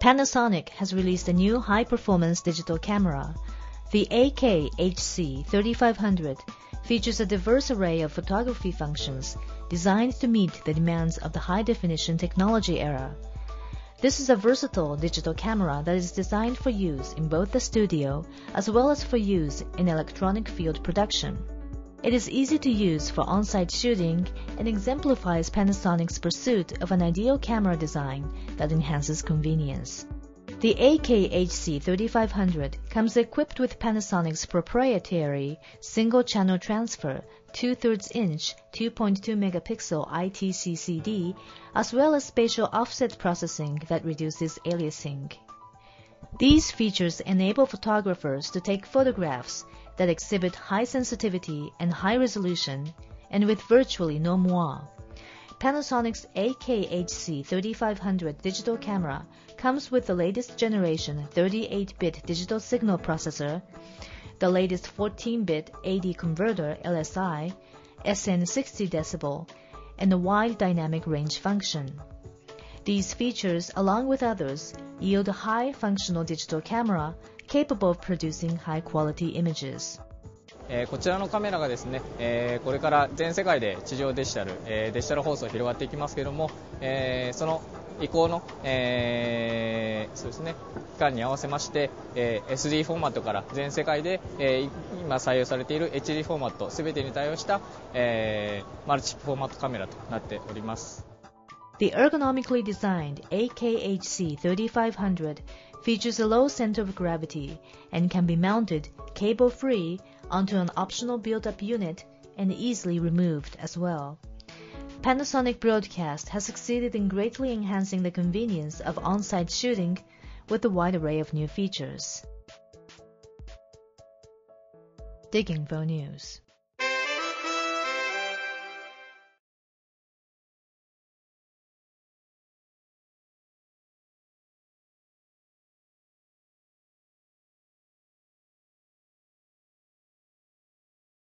Panasonic has released a new high-performance digital camera. The AK-HC 3500 features a diverse array of photography functions designed to meet the demands of the high-definition technology era. This is a versatile digital camera that is designed for use in both the studio as well as for use in electronic field production. It is easy to use for on-site shooting and exemplifies Panasonic's pursuit of an ideal camera design that enhances convenience. The AK-HC 3500 comes equipped with Panasonic's proprietary single-channel transfer 2 thirds inch 2.2 megapixel ITCCD as well as spatial offset processing that reduces aliasing. These features enable photographers to take photographs that exhibit high sensitivity and high resolution and with virtually no moire. Panasonic's AK-HC 3500 digital camera comes with the latest generation 38-bit digital signal processor, the latest 14-bit AD converter LSI, SN 60 decibel, and a wide dynamic range function. These features, along with others, yield a high functional digital camera capable of producing high quality images. えー、こちらのカメラがですね、えー、これから全世界で地上デジタル、えー、デジタル放送広がっていきますけれども、えその移行の、えそうですね、期間に合わせまして、え SD フォーマットから全世界で、え今採用されている HD フォーマット全てに対応した、えマルチフォーマットカメラとなっております。The ergonomically designed AKHC 3500 features a low center of gravity and can be mounted cable-free onto an optional build-up unit and easily removed as well. Panasonic Broadcast has succeeded in greatly enhancing the convenience of on-site shooting with a wide array of new features. DigInfo News